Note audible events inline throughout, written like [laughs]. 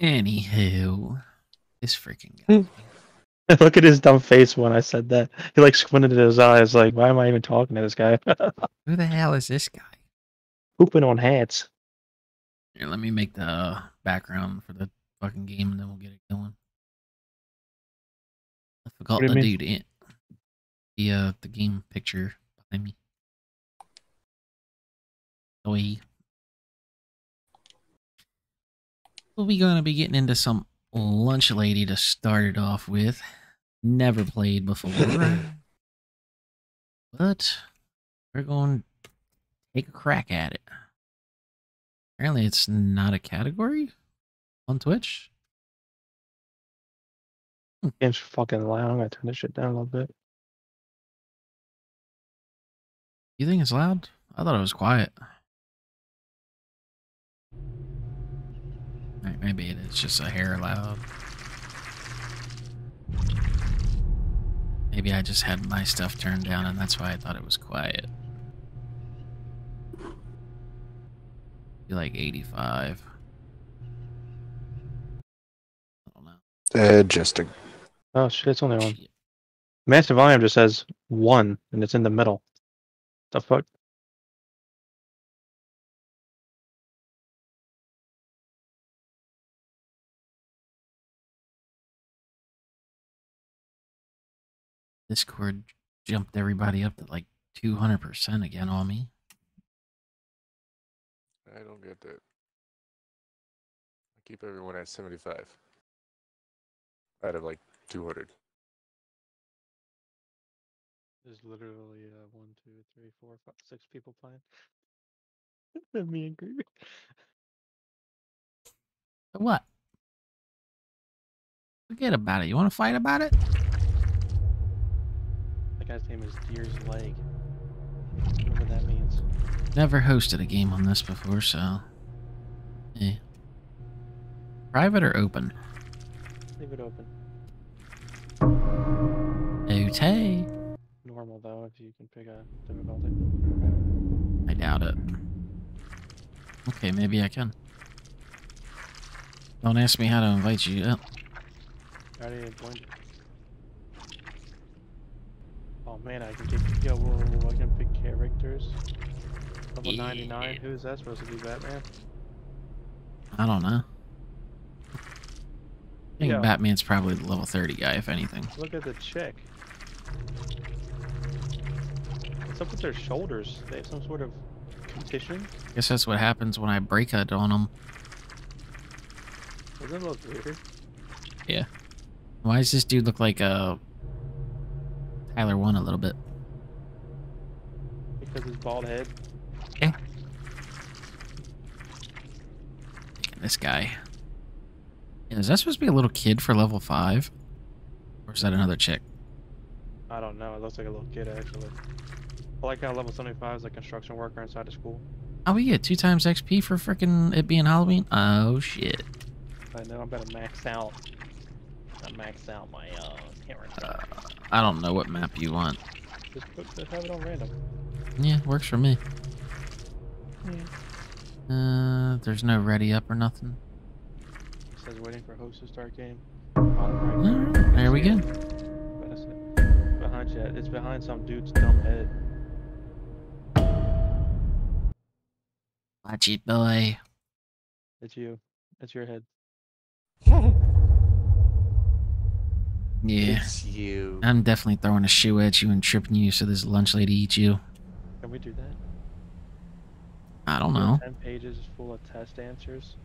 Anywho, this freaking guy. [laughs] Look at his dumb face when I said that. He like squinted at his eyes, like, why am I even talking to this guy? [laughs] Who the hell is this guy? Pooping on hats. Here, let me make the background for the fucking game and then we'll get it going. I forgot the mean? dude in the uh the game picture behind me. Oi. We'll be gonna be getting into some lunch lady to start it off with. Never played before. [laughs] but we're going to take a crack at it. Apparently it's not a category on Twitch. Hmm. Game's fucking loud. I'm gonna turn this shit down a little bit. You think it's loud? I thought it was quiet. Maybe it is just a hair loud. Um, Maybe I just had my stuff turned down and that's why I thought it was quiet. Be like 85. I don't know. Adjusting. Oh shit, it's only one. Shit. Massive volume just says one and it's in the middle. The fuck? Discord jumped everybody up to like 200% again on me. I don't get that. I keep everyone at 75. Out of like 200. There's literally uh, one, two, three, four, five, six people playing. [laughs] Me and Creepy. What? Forget about it. You want to fight about it? That guy's name is Deer's Leg. Whatever that means. Never hosted a game on this before, so. Eh. Private or open? Leave it open. Okay. Normal though, if you can pick a difficulty. I doubt it. Okay, maybe I can. Don't ask me how to invite you. Oh, I already joined it. Oh man, I can pick. Yo, whoa, whoa, whoa, I can pick characters. Level 99. Who's that supposed to be Batman? I don't know. I think Yeah. Batman's probably the level 30 guy, if anything. Look at the chick. What's up with their shoulders? They have some sort of condition? Guess that's what happens when I break it on them. Doesn't look weird? Yeah. Why does this dude look like uh, Tyler one a little bit? Because his bald head. Okay. This guy. Is that supposed to be a little kid for level five? Or is that another chick? I don't know. It looks like a little kid actually. I like how level 75 is a construction worker inside the school. Oh, we get two times XP for freaking it being Halloween? Oh, shit. I know I'm gonna max out. I max out my uh camera. Uh, I don't know what map you want. Just put just have it on random. Yeah, works for me. Yeah. Uh, there's no ready up or nothing. It says waiting for host to start game. Bottom right. Alright, there we go. That's it. Behind you. It's behind some dude's dumb head. Watch it, boy. It's you. It's your head. [laughs] Yeah. It's you. I'm definitely throwing a shoe at you and tripping you so this lunch lady eats you. Can we do that? I don't know. Ten pages full of test answers.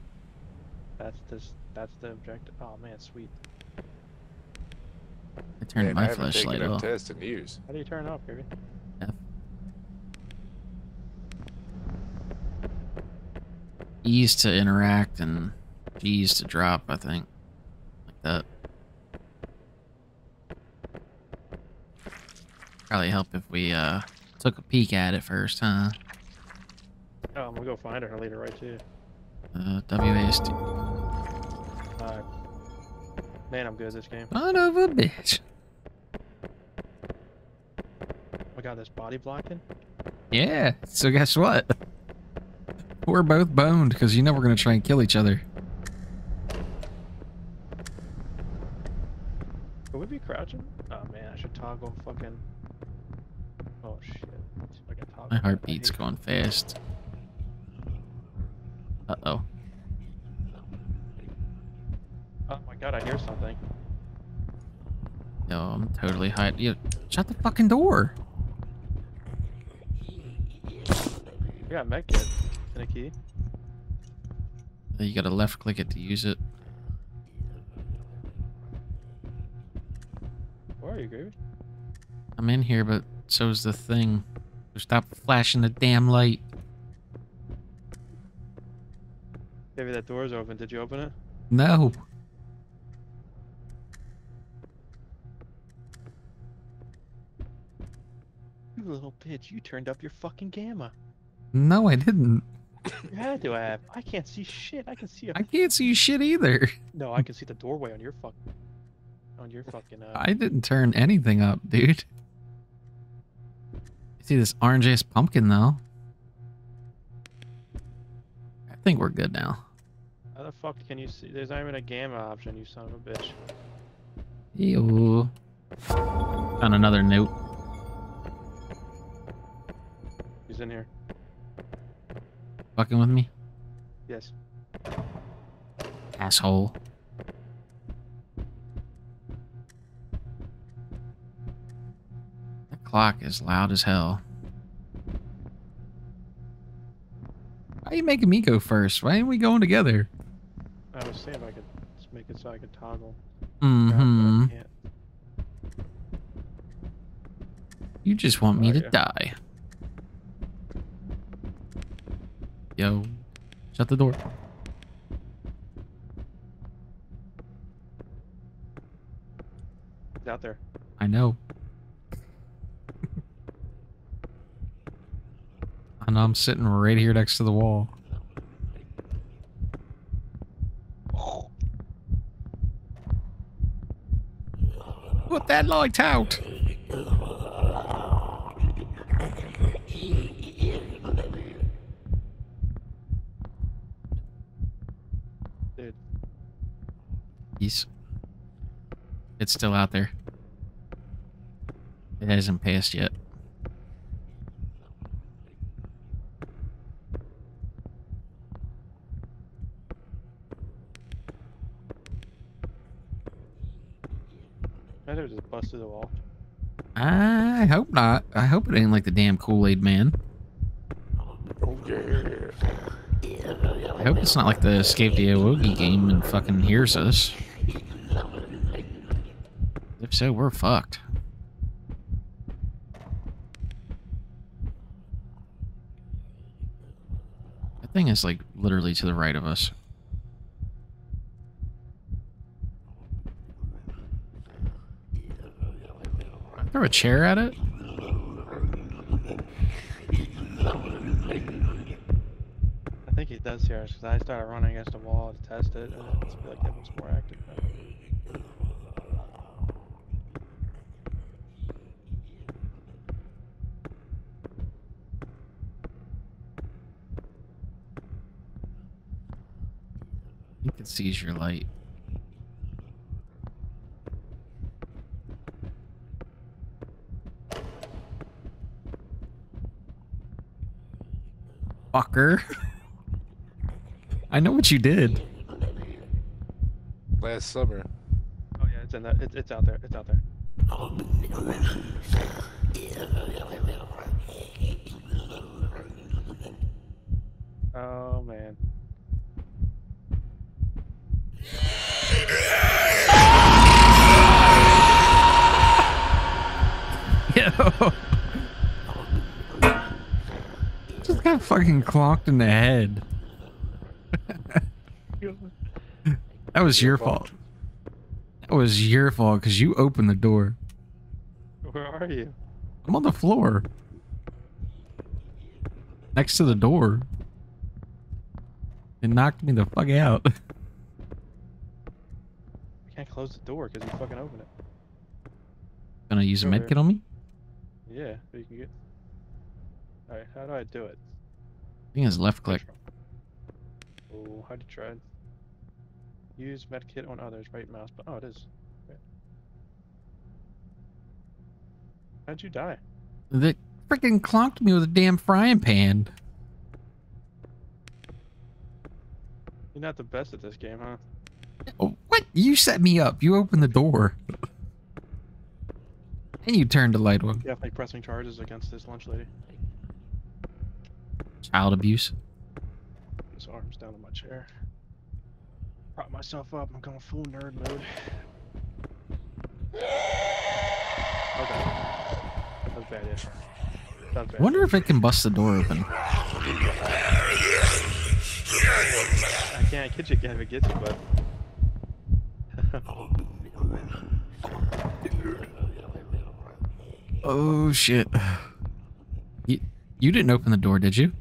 That's this. That's the objective. Oh man, sweet. I turned Man, I my haven't flashlight taken a off. test in years. How do you turn it off, Kirby? E's to interact and G's to drop, I think. Like that. Probably help if we uh, took a peek at it first, huh? Oh, I'm gonna go find her. I'll lead her right to you. Uh, WASD. Alright. Man, I'm good at this game. Son of a bitch. I got this body blocking? Yeah, so guess what? We're both boned, because you know we're gonna try and kill each other. Could we be crouching? Oh man, I should toggle fucking Oh shit. See if I can toggle My heartbeat's going fast. Uh oh. Oh my god, I hear something. Yo, I'm totally high. Yo, shut the fucking door. I got med kit and a key. You gotta left click it to use it. Where are you, Gravy? I'm in here, but so's the thing. So Stop flashing the damn light. Gravy, that door's open. Did you open it? No. You little bitch, you turned up your fucking gamma. No, I didn't. You had to have. I can't see shit. I can see a. I can't see shit either. No, I can see the doorway on your fuck. On your fucking. Uh... I didn't turn anything up, dude. See this orange ass pumpkin though. I think we're good now. How the fuck can you see? There's not even a gamma option, you son of a bitch. Ew. Found another note. He's in here. Fucking with me, Yes. asshole. Clock is loud as hell. Why are you making me go first? Why ain't we going together? I was saying if I could just make it so I could toggle. grab, but I Mm-hmm. You just want me Oh, to yeah. die. Yo, shut the door. He's out there. I know. I'm sitting right here next to the wall. Put that light out. Dude, He's. It's still out there. It hasn't passed yet. I through the wall. I hope not. I hope it ain't like the damn Kool Aid Man. I hope it's not like the Escape the Ayuwoki game and fucking hears us. If so, we're fucked. That thing is like literally to the right of us. Throw a chair at it? I think he does hear us because I started running against the wall to test it, and it's like it was more active. now. You can seize your light. Fucker. I know what you did. Last summer. Oh yeah, it's in that. It's it's out there. It's out there. Oh man. Fucking clocked in the head. [laughs] That was your fault. That was your fault because you opened the door. Where are you? I'm on the floor. Next to the door. It knocked me the fuck out. [laughs] I can't close the door because you fucking opened it. Gonna use a medkit on me? Yeah, but you can get. All right, how do I do it? I think it's left click. Oh, how'd you try? Use medkit on others, right mouse, but oh, it is. How'd you die? That freaking clonked me with a damn frying pan. You're not the best at this game, huh? Oh, What? You set me up. You opened the door. And you turned the light on. Definitely pressing charges against this lunch lady. Child abuse. His arms down in my chair. Prop myself up. I'm going full nerd mode. Okay. That was bad, yeah. That bad. I wonder if it can bust the door open. I can't you again if it gets you, but. [laughs] Oh shit. You, you didn't open the door, did you?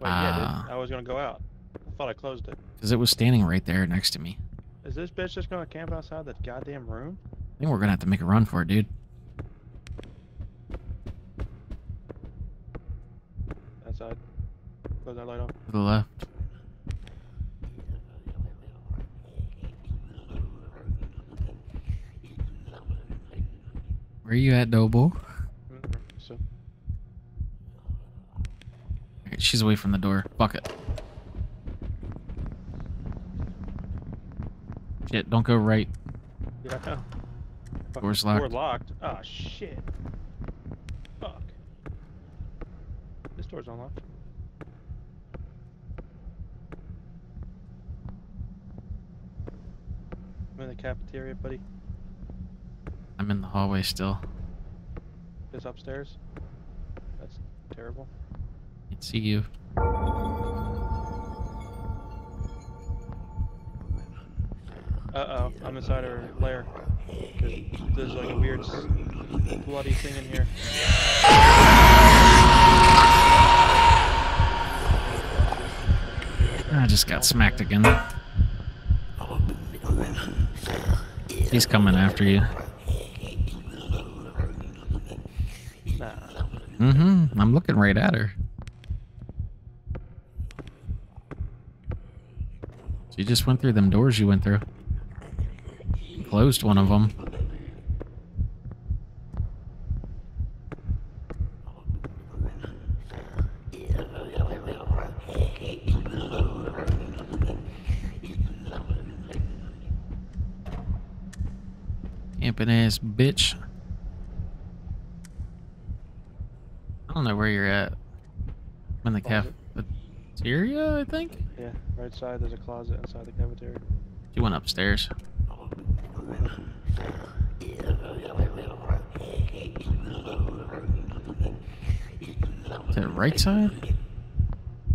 Wait, yeah, Ah. dude. I was gonna go out. I thought I closed it. Because it was standing right there next to me. Is this bitch just gonna camp outside that goddamn room? I think we're gonna have to make a run for it, dude. That side. Close that light off. To the left. Where are you at, Dobo? Mm, So, Alright, she's away from the door. Fuck it. Shit, don't go right. yeah, [laughs] I know. Fucking Door's Door locked. locked. Ah, shit. Fuck. This door's unlocked. I'm in the cafeteria, buddy. I'm in the hallway still. This upstairs. That's terrible. See you. Uh oh, I'm inside her lair. There's, there's like a weird bloody thing in here. I just got smacked again. He's coming after you. Nah. Mm-hmm. I'm looking right at her. She just went through them doors you went through. Closed one of them. Camping ass bitch. I don't know where you're at. I'm in the Closet. Cafeteria, I think. Yeah, right side there's a closet inside the cafeteria. She went upstairs. To that right side?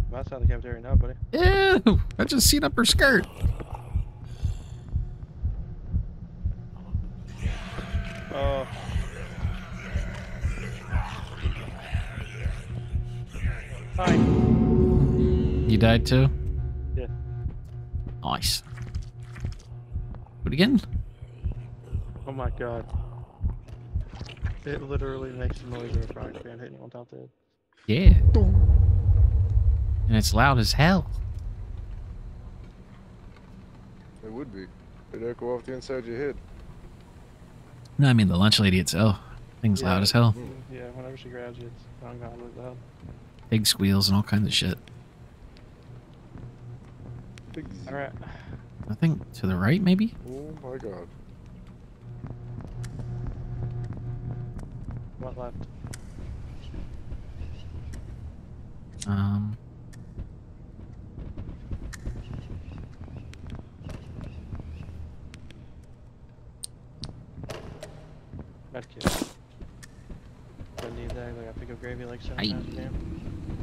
I'm outside the cafeteria now, buddy. Ew! I just seen up her skirt. Oh. Hi. You died too? Yeah. Nice. Do it again? Oh my god. It literally makes the noise of a frying pan hitting on top of it. Yeah. And it's loud as hell. It would be. It'd echo off the inside of your head. No, I mean the lunch lady itself. Thing's loud as hell. Yeah, whenever she grabs you, it's ungodly loud. Pig squeals and all kinds of shit. Big Alright. I think to the right, maybe? Oh my god. What left? Um, Medkit. Don't need that. I got pick up gravy like seven Aye. times a damn.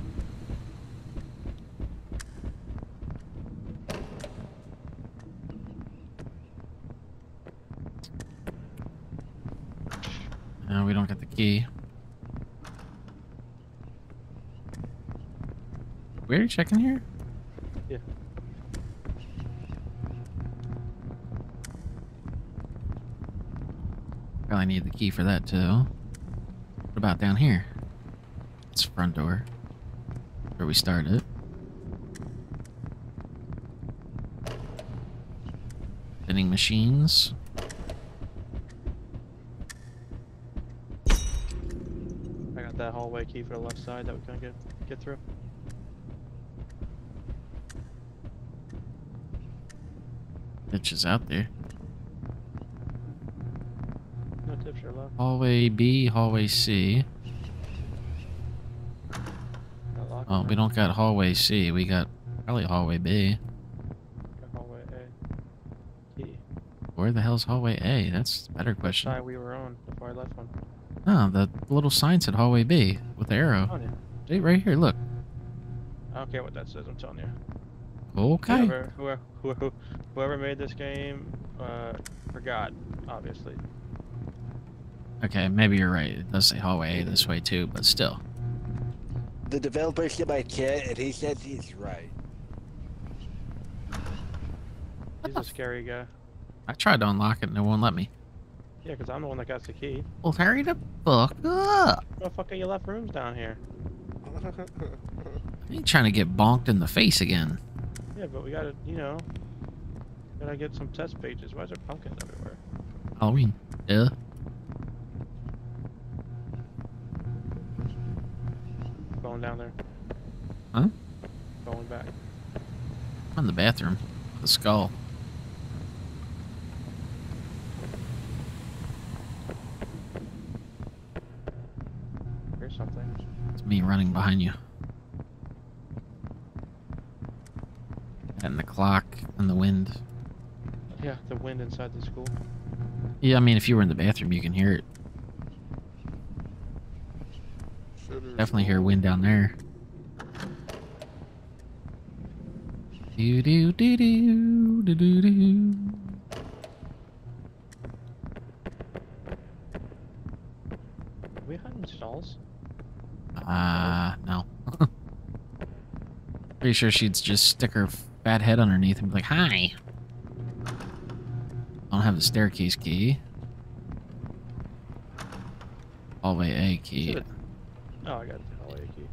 No, we don't get the key. We already checking here? Yeah. Probably need the key for that too. What about down here? It's front door. Where we started. Vending machines. Hallway key for the left side that we can get get through. Bitch is out there. No tips are left. Hallway B, hallway C. Oh, we don't got hallway C. We got probably hallway B. hallway A. Key. Where the hell's hallway A? That's a better question. Side we were on before I left one. Oh, the little sign said hallway B the arrow. On. Hey, right here, look. I don't care what that says. I'm telling you. Okay. Whoever, whoever, whoever, whoever made this game, uh, forgot. Obviously. Okay, maybe you're right. It does say hallway A this way too, but still. The developer's in my chat, and he says he's right. He's a scary guy. I tried to unlock it and it won't let me. Yeah, because I'm the one that got the key. Well, hurry the fuck up. Motherfucker, you left rooms down here. [laughs] I ain't trying to get bonked in the face again. Yeah, but we gotta, you know, gotta get some test pages. Why is there pumpkins everywhere? Halloween. Yeah. Going down there. Huh? Going back. I'm in the bathroom. The skull. Here's something. It's me running behind you. And the clock and the wind. Yeah, the wind inside the school. Yeah, I mean, if you were in the bathroom, you can hear it. Definitely hear wind down there. Do do do do do do do. Are we hiding stalls? Ah, no. Pretty sure she'd just stick her fat head underneath and be like, "Hi." I don't have the staircase key. Hallway A key. Should've- Oh, I got the hallway key.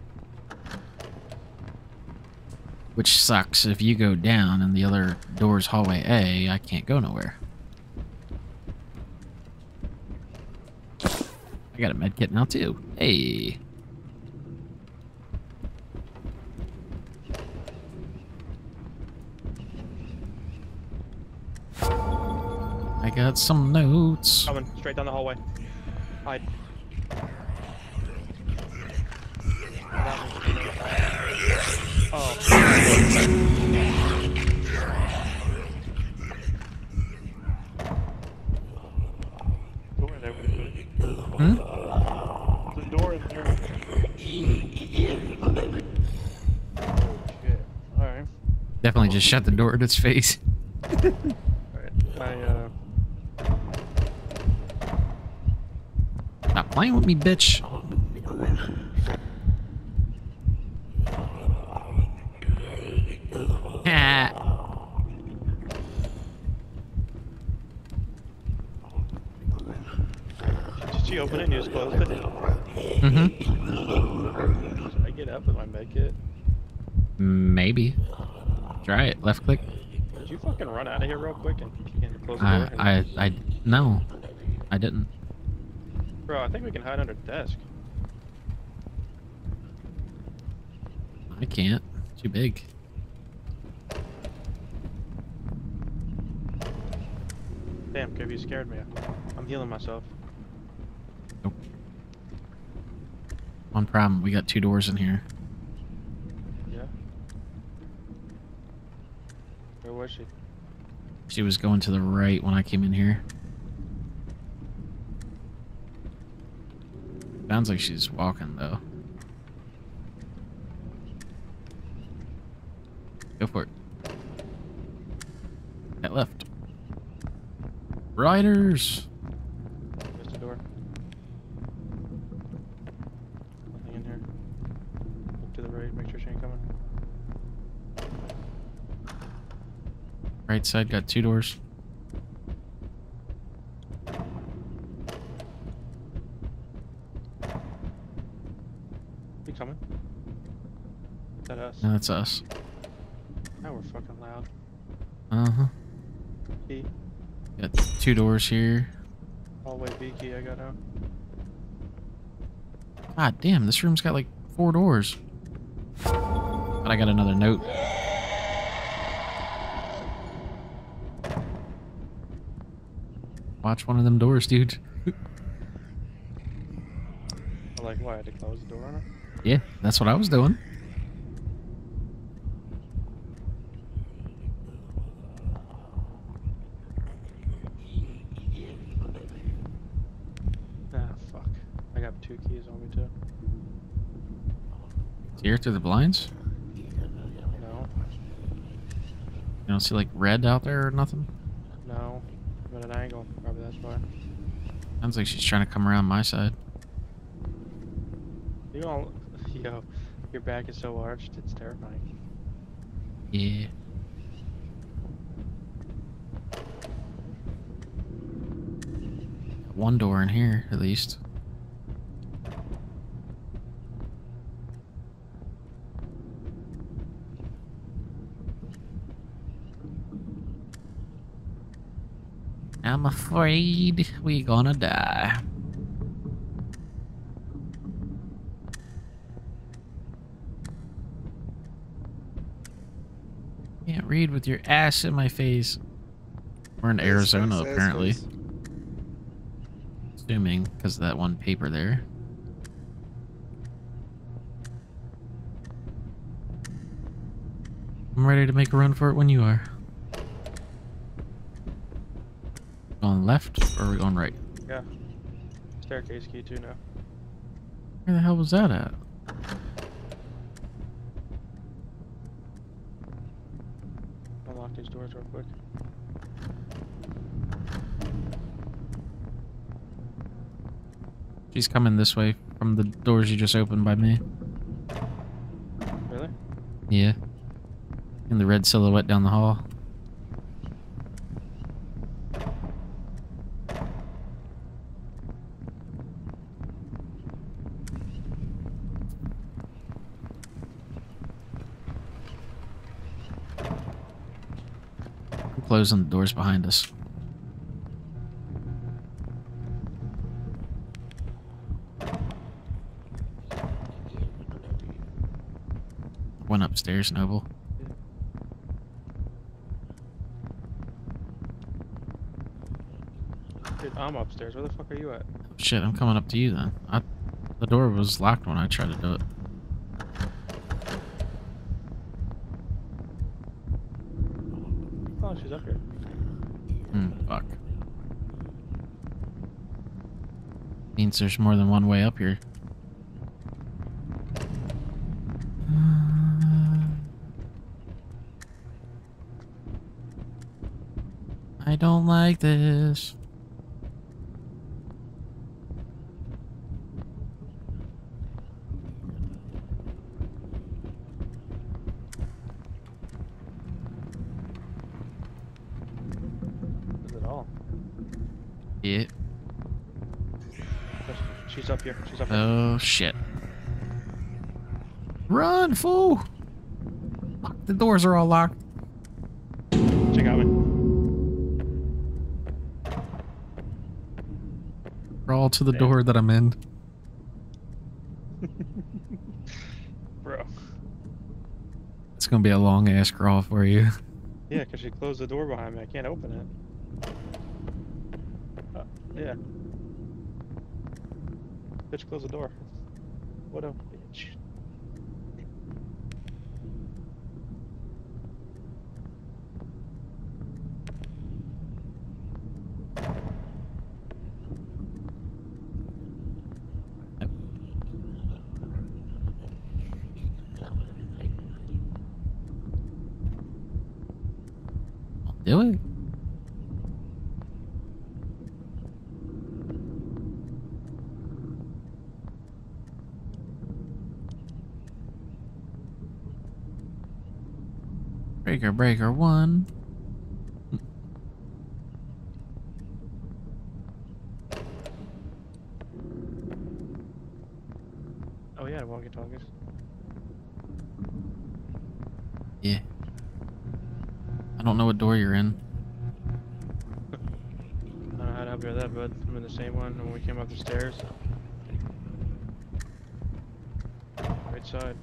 Which sucks if you go down and the other door's hallway A, I can't go nowhere. I got a med kit now too. Hey. I got some notes. Coming straight down the hallway. Hide. Oh. Door in there. Hmm? The door in there. Shit. Alright. Definitely just shut the door in its face. [laughs] Alright. I, uh. Playing with me, bitch. Did she open it and you just closed it? Mm-hmm. Should I get up with my med kit? Maybe. Try it. Left click. Did you fucking run out of here real quick and, close the door? I, I, I, no. I didn't. Bro, I think we can hide under the desk. I can't. Too big. Damn, Kirby, you scared me. I'm healing myself. Nope. One problem. We got two doors in here. Yeah. Where was she? She was going to the right when I came in here. Sounds like she's walking though. Go for it. That left. Riders. There's the door. Nothing in here. Look to the right, make sure she ain't coming. Right side got two doors. You coming? Is that us? No, that's us. Now we're fucking loud. Uh huh. Key. Got two doors here. Hallway B key I got out. God damn, this room's got like four doors. But I got another note. Watch one of them doors, dude. [laughs] Like, why? To close the door on it? Yeah, that's what I was doing. Ah, fuck. I got two keys on me, too. Here through the blinds. No, You don't see like red out there or nothing. no. I'm at an angle. Probably that's why. Sounds like she's trying to come around my side. You all, [laughs] yo, your back is so arched, it's terrifying. Yeah. One door in here, at least. I'm afraid we're gonna die. Can't read with your ass in my face. We're in Arizona, apparently. Assuming because of that one paper there. I'm ready to make a run for it when you are. Going left or are we going right? Yeah. Staircase key, too, now. Where the hell was that at? Unlock these doors real quick. She's coming this way from the doors you just opened by me. Really? Yeah. In the red silhouette down the hall. I'm closing the doors behind us. Went upstairs, Noble. Dude, I'm upstairs. Where the fuck are you at? Shit, I'm coming up to you then. I, the door was locked when I tried to do it. Oh, she's up here. Hmm, fuck. Means there's more than one way up here. I don't like this. Is it all? Yeah. Yes, She's up here. She's up here. Oh shit. Run, fool! The doors are all locked. She got me. Crawl to the Damn. door that I'm in. [laughs] Bro. It's gonna be a long ass crawl for you. Yeah, because she closed the door behind me. I can't open it. Uh, yeah. Bitch, close the door. What a bitch. Do it. Breaker, breaker, one. Oh yeah, walkie talkies. Yeah. I don't know what door you're in. [laughs] I don't know how to help you with that, bud. I'm in the same one when we came up the stairs. right side.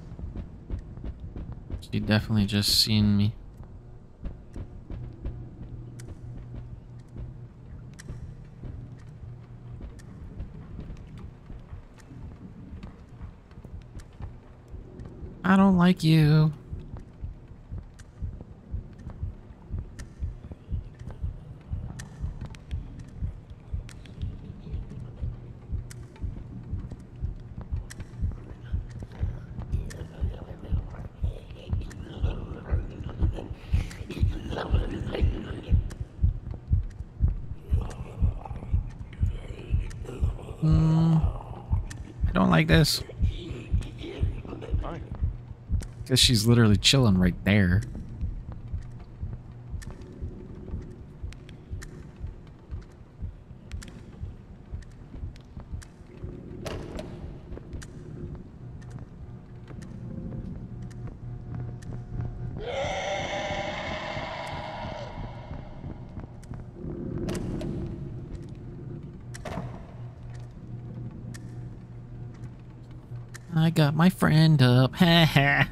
She definitely just seen me. I don't like you. Hmm. I don't like this. Because she's literally chilling right there. I got my friend up. Ha ha.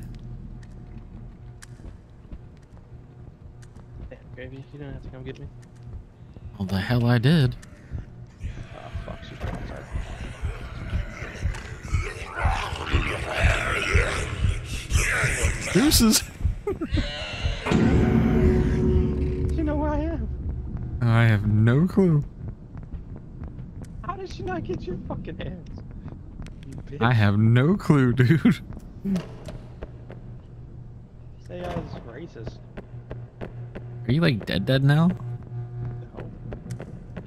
Damn, Gravy, you didn't have to come get me. Well, the hell I did. Oh, fuck, she's right outside. Deuces. You know where I am? I have no clue. How did she not get your fucking hands? You bitch. I have no clue, [laughs] dude. Say I was racist. Are you like dead dead now? No.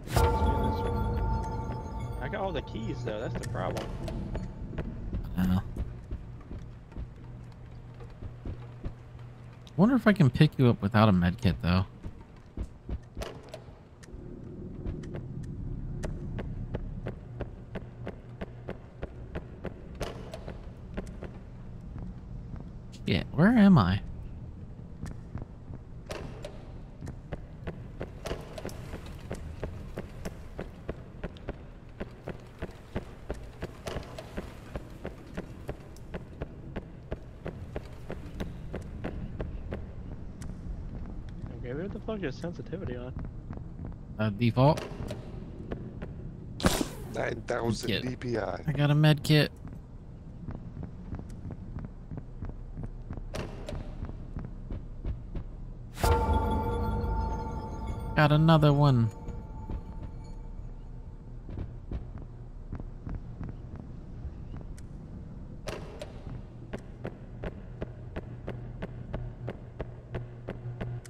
Let's do this one. I got all the keys though, that's the problem. No. Wonder if I can pick you up without a medkit though. Yeah, where am I? Okay, where the fuck is sensitivity on? Uh, default. 9,000 Get- DPI. I got a medkit. Got another one.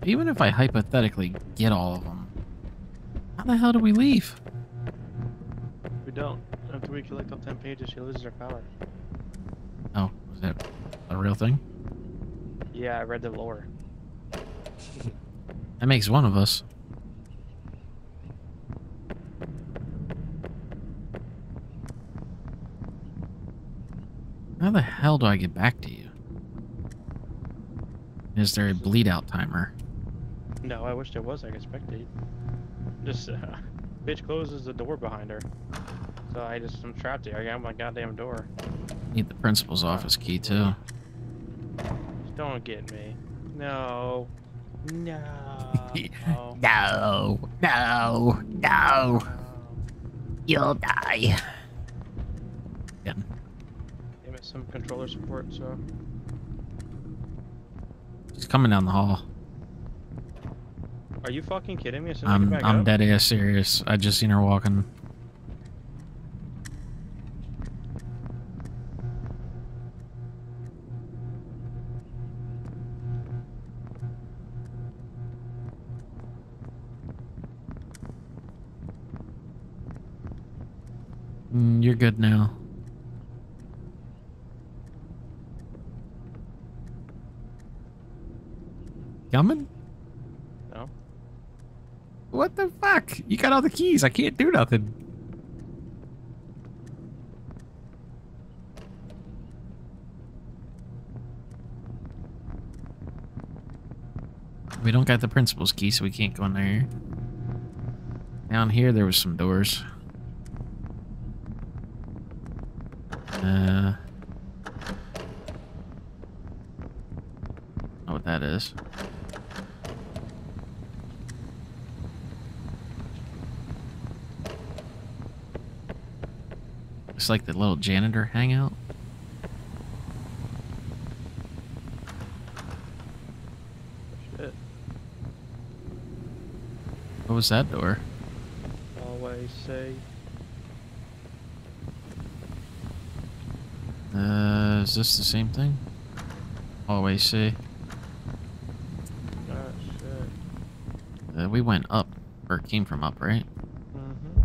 Even if I hypothetically get all of them, how the hell do we leave? We don't. After we collect all 10 pages, she loses her power. Oh, is that a real thing? Yeah, I read the lore. That makes one of us. How the hell do I get back to you? Is there a bleed out timer? No, I wish there was. I could spectate. Just, uh, [laughs] bitch closes the door behind her. So I just, I'm trapped here. I got my goddamn door. Need the principal's office key too. Don't get me. No. No. [laughs] no. No, no, no. You'll die. Support, so. She's coming down the hall. Are you fucking kidding me? As soon as I I'm I'm up? dead ass serious. I just seen her walking. Mm, you're good now. Coming? No. What the fuck? You got all the keys. I can't do nothing. We don't got the principal's key, so we can't go in there. Down here, there was some doors. Uh, what that is. It's like the little janitor hangout. Shit. What was that door? Always say. Uh, is this the same thing? Always see. Oh shit. Uh, we went up, or came from up, right? Mm-hmm.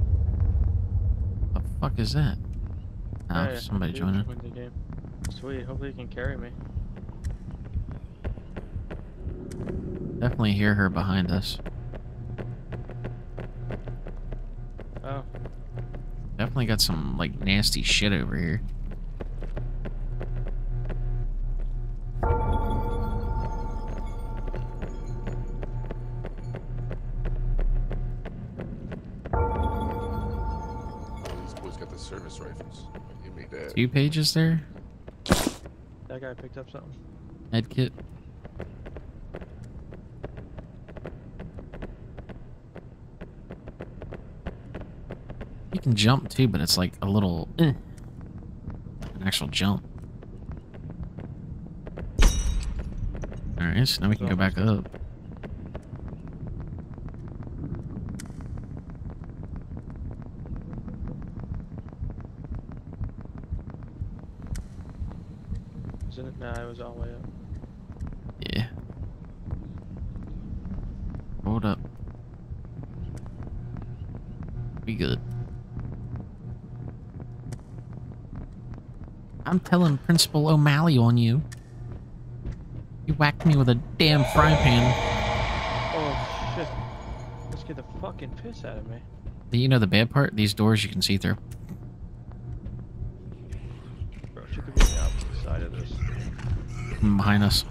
What the fuck is that? Oh, somebody joining. win the game. Sweet. Hopefully you can carry me. Definitely hear her behind us. Oh. Definitely got some like nasty shit over here. You made that. Two pages there. That guy picked up something. Med kit. You can jump too, but it's like a little eh, an actual jump. All right, so now we can go back up. Isn't it? Nah, it was all the way up. Yeah. Hold up. Be good. I'm telling Principal O'Malley on you. You whacked me with a damn frying pan. Oh shit. Let's get the fucking piss out of me. You know the bad part? These doors you can see through. Behind us.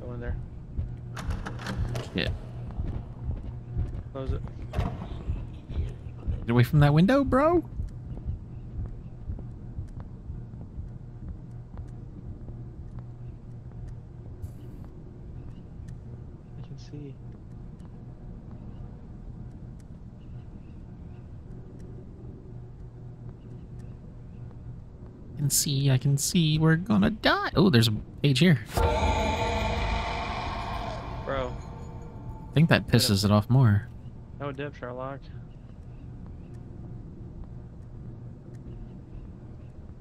Go in there. Shit. Close it. Get away from that window, bro. I can see. I can see, I can see, we're gonna die. Oh, there's a page here. Bro, I think that pisses it off more. no dip, Sherlock.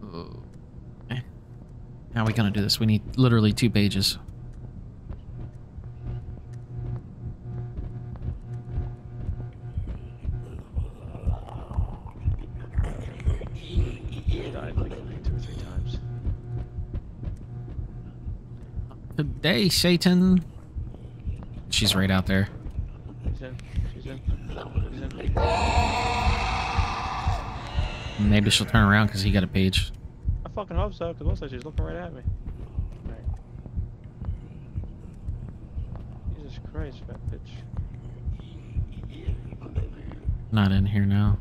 Oh. How are we gonna do this? We need literally two pages. Today, Satan. She's right out there. She's in. She's in. She's in. Maybe she'll turn around because he got a page. I fucking hope so, because looks like she's looking right at me. Right. Jesus Christ, fat bitch. Not in here now.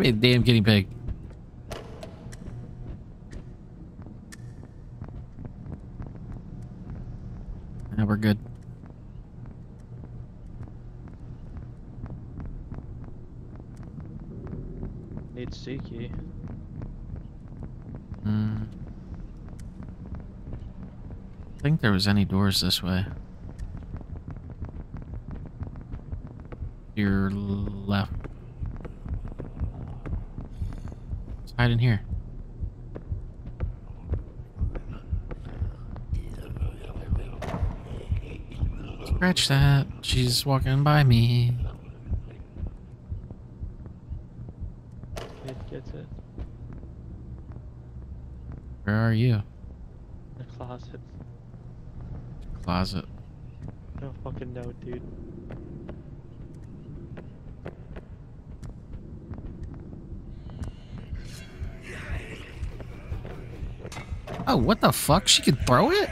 Gotta be a damn guinea pig. Now we're good. Need C key. Mm. I think there was any doors this way. Your left. Let's hide in here. Scratch that. She's walking by me. Kid gets it. Where are you? The closet. Closet. No fucking know, dude. Oh, what the fuck? She can throw it?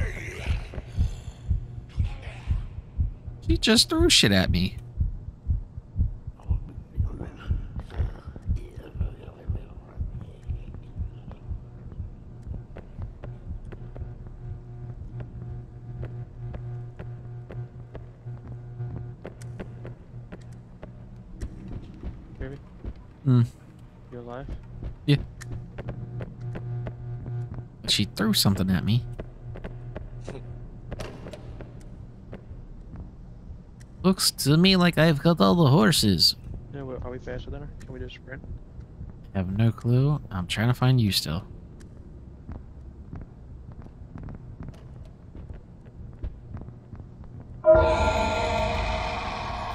She just threw shit at me. Threw something at me. [laughs] Looks to me like I've got all the horses. Yeah, well, are we faster than her? Can we just sprint? Have no clue. I'm trying to find you still.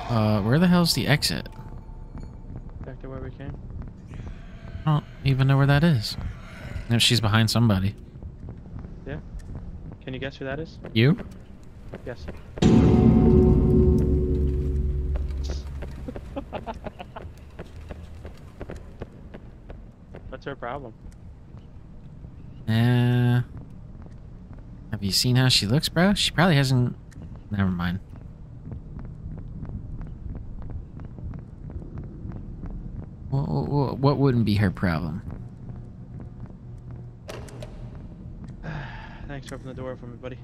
Uh, where the hell's the exit? Back to where we came? I don't even know where that is. No, she's behind somebody. Guess who that is? You? Yes. [laughs] What's her problem? Uh, have you seen how she looks, bro? She probably hasn't. Never mind. What, what, what wouldn't be her problem? Thanks for opening the door for me, buddy.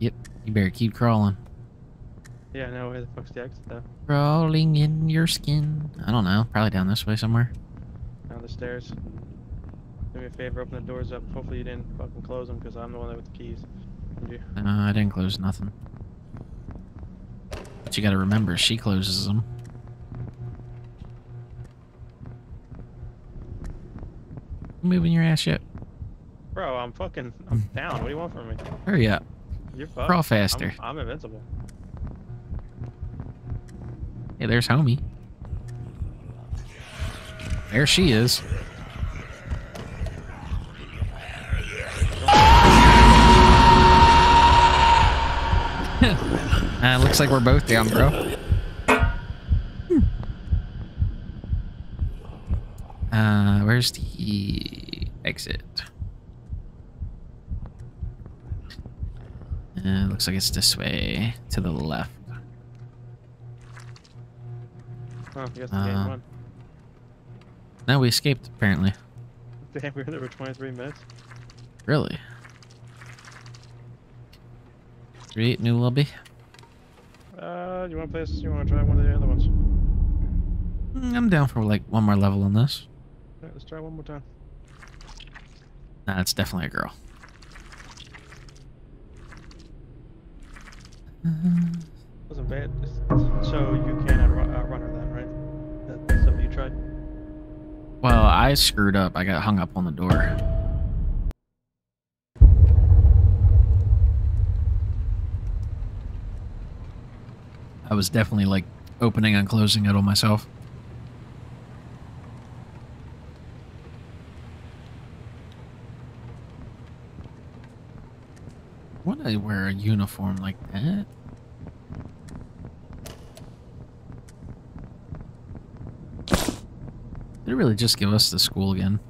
Yep, you better keep crawling. Yeah, I know where the fuck's the exit though. Crawling in your skin. I don't know. Probably down this way somewhere. Down the stairs. Do me a favor, open the doors up. Hopefully you didn't fucking close them because I'm the one with the keys. Did you? No, I didn't close nothing. But you gotta remember, she closes them. Moving your ass yet? Bro, I'm fucking, I'm down. What do you want from me? Hurry up. You're fucked. Crawl I'm, faster. I'm invincible. Hey, there's homie. There she is. [laughs] uh, looks like we're both down, bro. Hmm. Uh, where's the exit? Uh, looks like it's this way to the left. Oh, you guys the Uh, one. No, we escaped apparently. [laughs] Damn, we were there for 23 minutes. Really? Create new lobby. Uh, you want to play this? You want to try one of the other ones? Mm, I'm down for like one more level on this. Yeah, let's try one more time. Nah, it's definitely a girl. Mm-hmm. Wasn't bad. So you can outrun her then, right? That- That's something you tried. Well, I screwed up. I got hung up on the door. I was definitely like opening and closing it on myself. Would I wear a uniform like that? They really just give us the school again.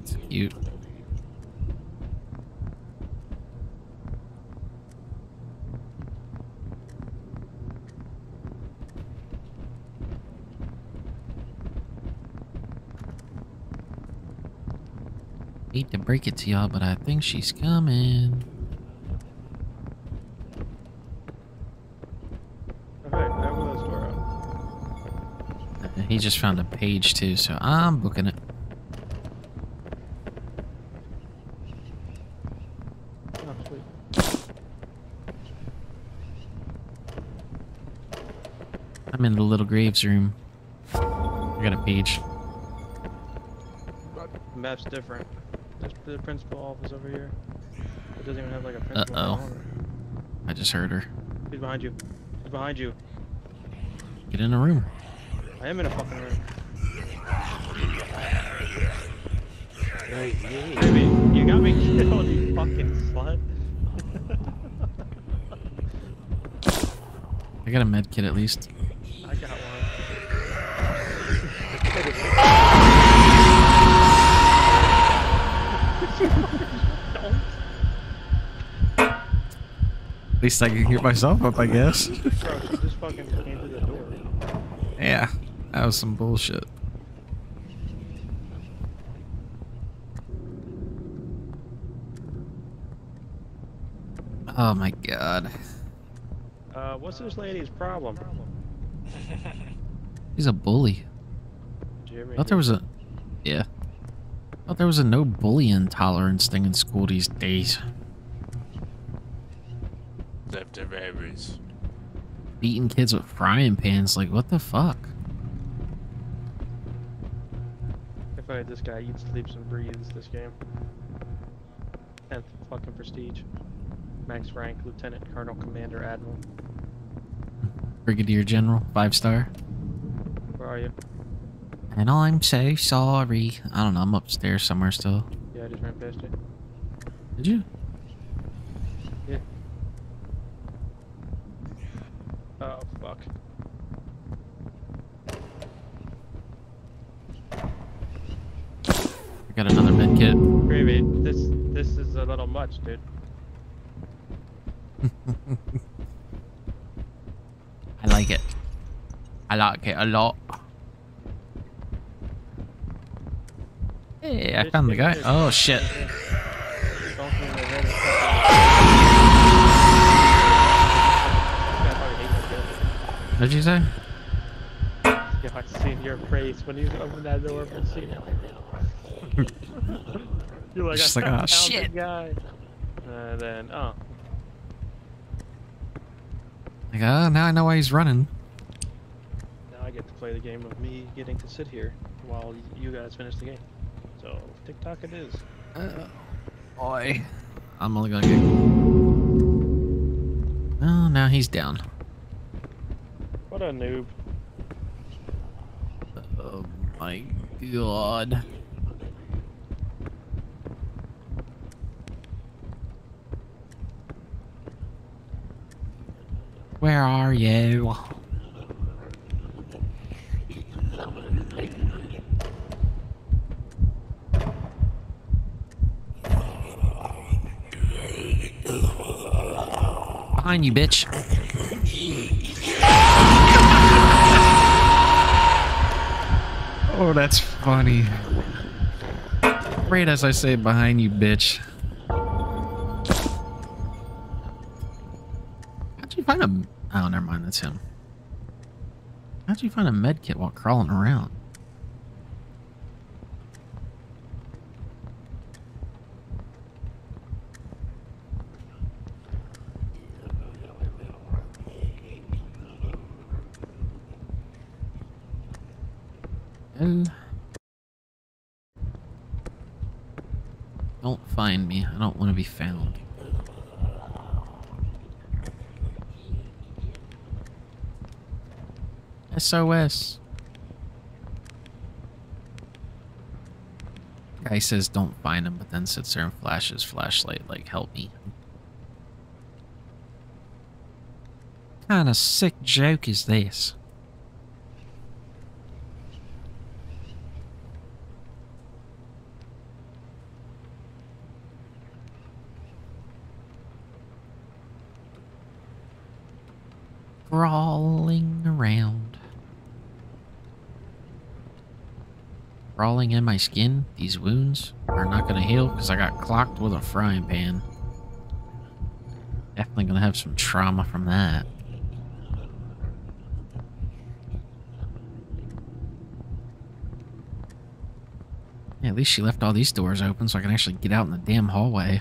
It's cute. Hate to break it to y'all, but I think she's coming. Okay, I will this door out. He just found a page too, so I'm booking it. I'm in the little graves room. I got a page. Map's different. The principal office over here. It doesn't even have like a principal. Uh-oh. I just heard her. He's behind you. He's behind you. Get in the room. I am in a fucking room. Baby, you got me killed, you fucking slut. I got a med kit at least. At least I can get myself up, I guess. [laughs] Bro, you just fucking came through the door. Yeah, that was some bullshit. Oh my god. Uh, what's this lady's problem? He's a bully. Did you ever I thought there was a. Yeah. I thought there was a no bullying tolerance thing in school these days. Left their berries. Beating kids with frying pans, like, what the fuck? If I find this guy eats, sleeps, and breathes this game. 10th fucking prestige. Max rank, Lieutenant Colonel Commander Admiral. Brigadier General, five star. Where are you? And I'm so sorry. I don't know, I'm upstairs somewhere still. Yeah, I just ran past you. Did you? Yeah. Oh, fuck. I got another med kit. Gravy, this this is a little much, dude. [laughs] I like it. I like it a lot. Hey, I found the guy. Oh shit. Don't me in the head and fucking- This guy probably hates me, dude. What'd you say? Yeah, I seen your face when you opened that door for seeing [laughs] You're like, Just like, "Oh, shit." guy. And then, oh, Like, oh, now I know why he's running. now I get to play the game of me getting to sit here while you guys finish the game. So, TikTok it is. Boy. I'm only gonna get. Oh, now he's down. What a noob. Oh my god. Where are you? Behind you, bitch. Oh, that's funny. Right as I say behind you, bitch. How'd you find a... Oh, never mind, that's him. How'd you find a med kit while crawling around? Well, Don't find me. I don't want to be found. SOS. Guy says don't find him, but then sits there and flashes flashlight like help me. kind of sick joke is this? crawling around. Crawling in my skin, these wounds are not gonna heal because I got clocked with a frying pan. Definitely gonna have some trauma from that. Yeah, at least she left all these doors open so I can actually get out in the damn hallway.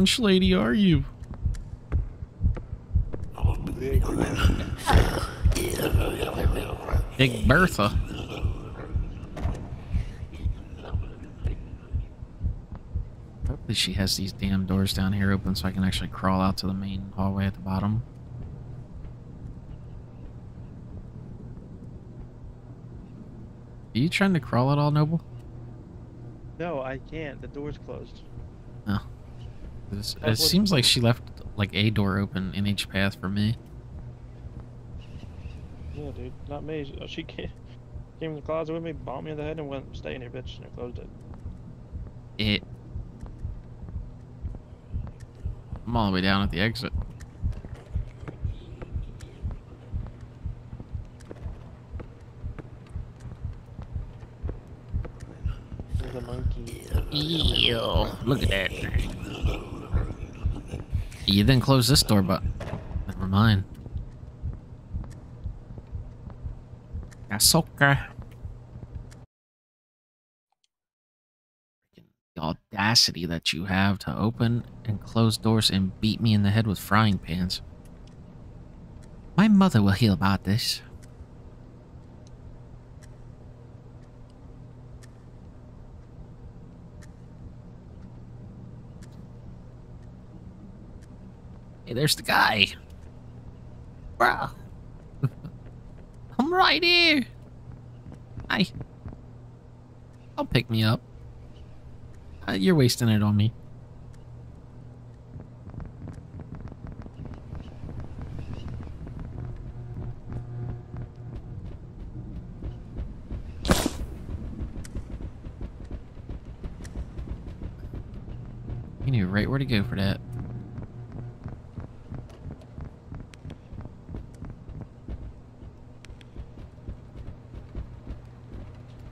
lunch lady are you? Big Bertha. Hopefully she has these damn doors down here open so I can actually crawl out to the main hallway at the bottom. Are you trying to crawl at all, Noble? No, I can't. The door's closed. This- It seems like she left like a door open in each path for me. Yeah, dude. Not me. Oh, she- She came, came in the closet with me, bombed me in the head, and went, stay in here, bitch, and I closed it. It. I'm all the way down at the exit. There's a monkey. Ew, look at that. You didn't close this door, but never mind. That's okay. The audacity that you have to open and close doors and beat me in the head with frying pans. My mother will hear about this. Hey, there's the guy. Bro. [laughs] I'm right here. Hi. I'll pick me up. Uh, you're wasting it on me. You knew right where to go for that.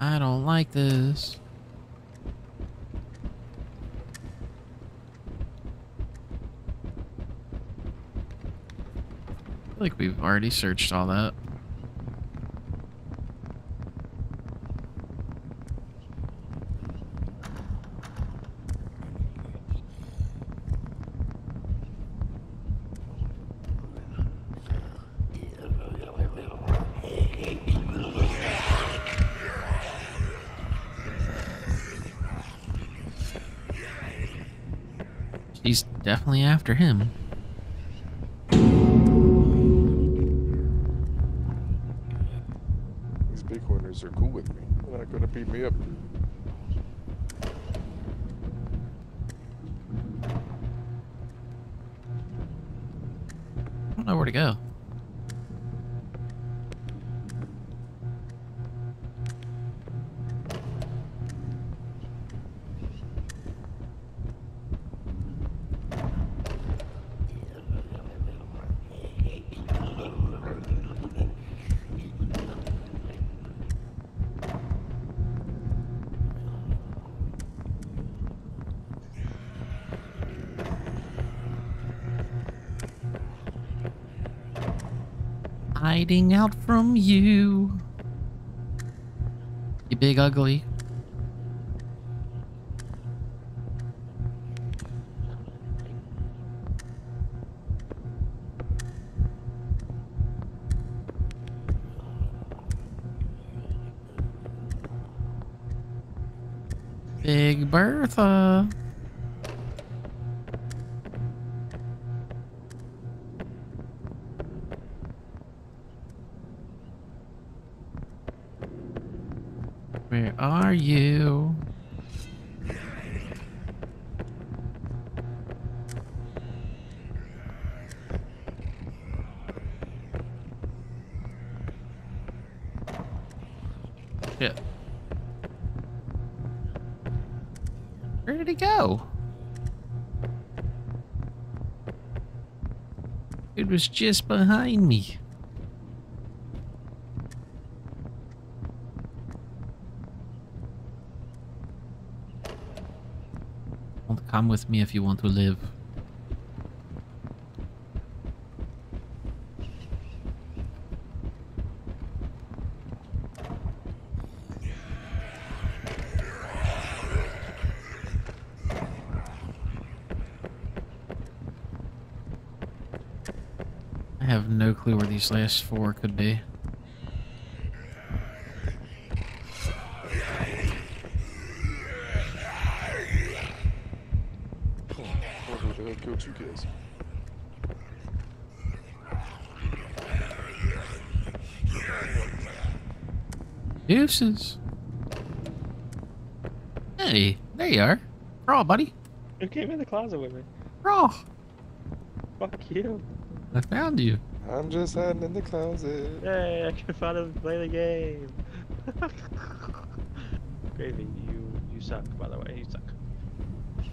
I don't like this. I feel like we've already searched all that. She's definitely after him. These big horners are cool with me. They're not gonna beat me up. I don't know where to go. Hiding out from you. You big ugly. Was just behind me. Well, Come with me if you want to live. I have no clue where these last four could be. got two kills. Deuces. Hey, there you are. Raw, buddy. Who came in the closet with me? Raw. Fuck you. I found you. I'm just hiding in the closet. Yay, I can finally play the game. [laughs] Gravy, you you suck, by the way. You suck.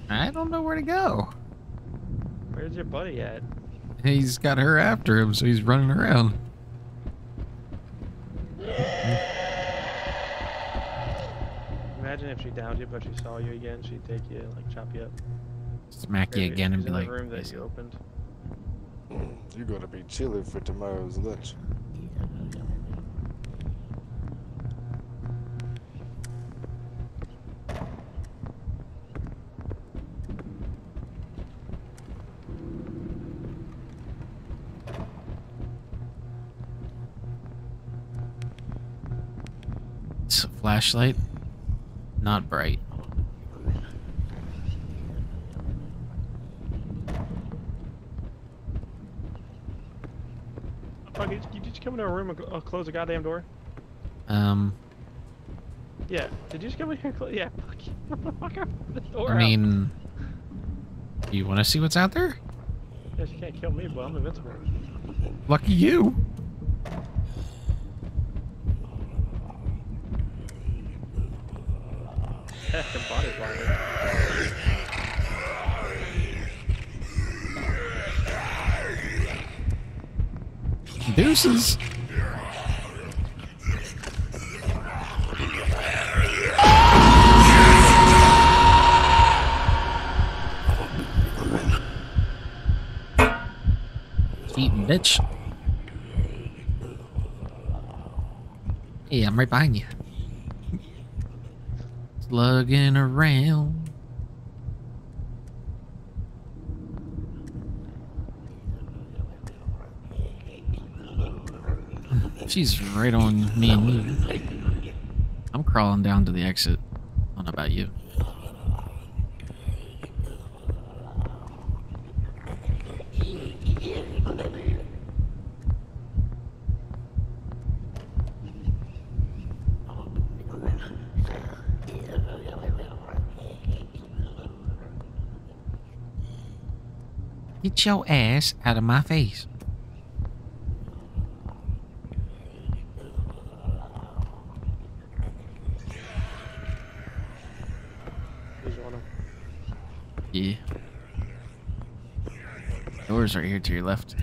I don't know where to go. Where's your buddy at? He's got her after him, so he's running around. Imagine if she downed you, but she saw you again. She'd take you, like chop you up. Smack you again and be like, the room that you opened. You're gonna be chilly for tomorrow's lunch. It's a flashlight. Not bright. Fuck, you, you just come into a room and uh, close the goddamn door? Um, Yeah. Did you just come in here and close? Yeah. Fuck you. [laughs] The door I out. mean, you want to see what's out there? Yeah, she can't kill me, but I'm invincible. Lucky you. Heck, the body blinder. Deuces. Eating bitch. Hey, I'm right behind you. Slugging around. She's right on me and you. I'm crawling down to the exit. I don't know about you. Get your ass out of my face. He's on him. Yeah. Doors right here to your left.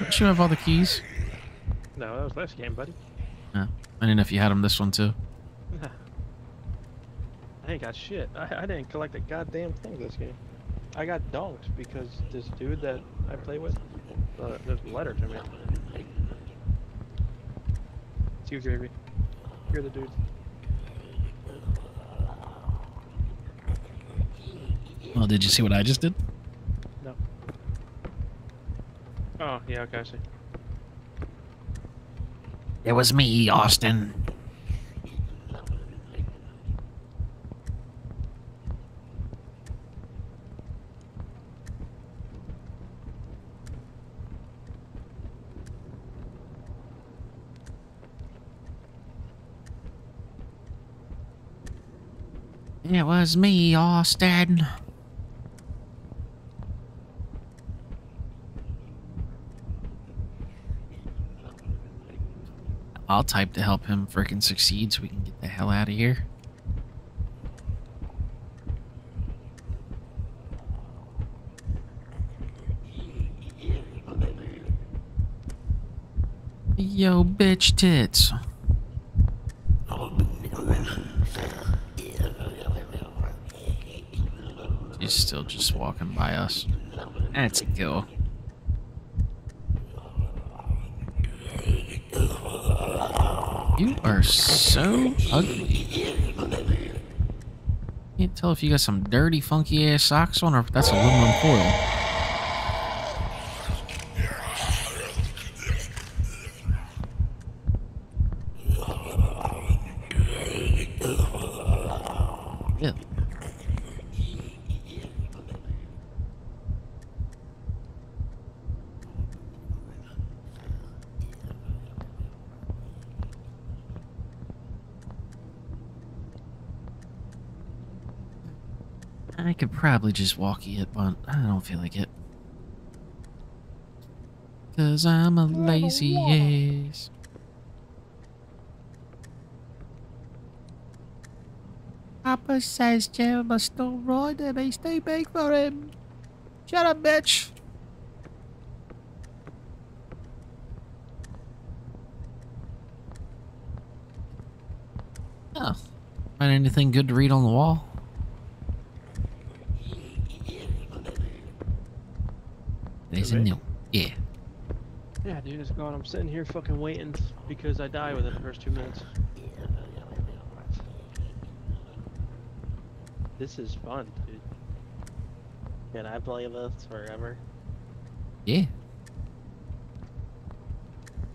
Don't you have all the keys? No, that was last game, buddy. No. I didn't know if you had them this one too. [laughs] I ain't got shit. I, I didn't collect a goddamn thing this game. I got dunked because this dude that I play with, uh, there's a letter to me. It's you, Gravy. You're the dude. Well, did you see what I just did? No. Oh, yeah, okay, I see. It was me, Austin. It was me, Austin. I'll type to help him frickin' succeed so we can get the hell out of here. Yo, bitch tits. He's still just walking by us. That's a kill. You are so ugly. Can't tell if you got some dirty, funky ass socks on or if that's aluminum foil. Yeah. I could probably just walk it, but I don't feel like it. Cause I'm a lazy ass. Papa says Jim must still ride and he's too big for him. Shut up, bitch. Oh. Find anything good to read on the wall? There's a me? Yeah. Yeah, dude, it's gone. I'm sitting here fucking waiting because I die within the first two minutes. This is fun, dude. Can I play this forever? Yeah.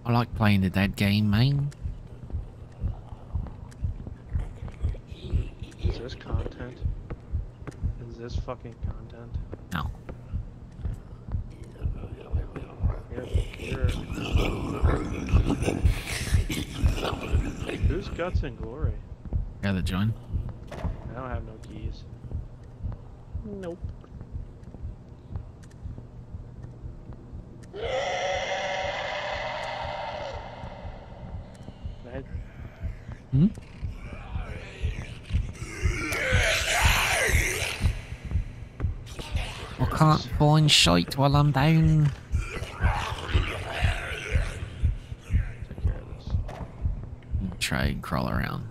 I like playing the dead game, man. Is this content? Is this fucking content? No. Yep, you're... Who's Guts and Glory? Gotta join. I don't have no keys. Nope. I, Hmm? I can't find shite while I'm down. take care of this. Try and crawl around.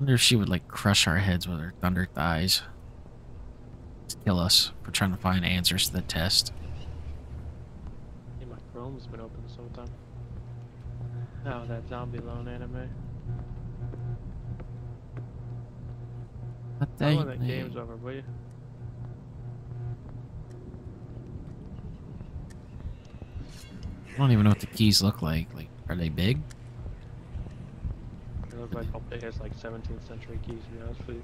wonder if she would like crush our heads with her thunder thighs. To kill us for trying to find answers to the test. Hey, my Chrome's been open this whole time. Oh, that zombie loan anime. But Tell they, when that game's over, will you? I don't even know what the keys look like. Like, are they big? It looks like Update has like 17th century keys, to be honest with you.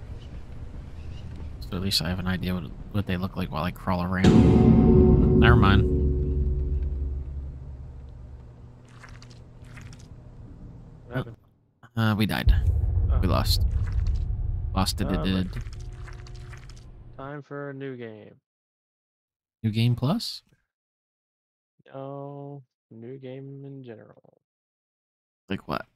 So at least I have an idea what, what they look like while I crawl around. Never mind. What happened? Uh, we died. Oh, We lost. Lost it. Uh, it did. Time for a new game. New game plus. No, new game in general. Like what?